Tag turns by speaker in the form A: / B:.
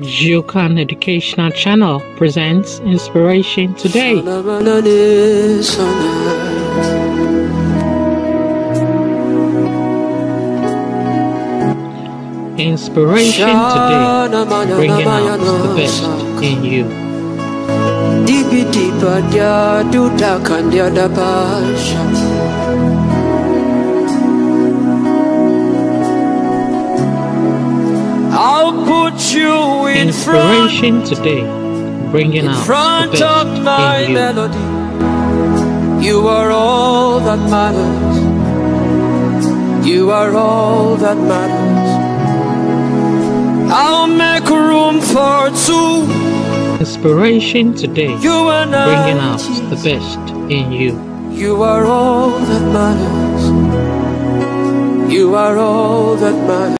A: Geocan Educational Channel presents Inspiration Today. Inspiration Today, bringing out the best in you.
B: Dibi diba dia duda kan dia da pasha. I'll
A: Inspiration Today, bringing
B: in
A: out the best
B: of my
A: in you.
B: melody. You are all that matters. You are all that matters. I'll make room for two.
A: Inspiration Today,
B: You and I.
A: bringing out the best in you.
B: You are all that matters. You are all that matters.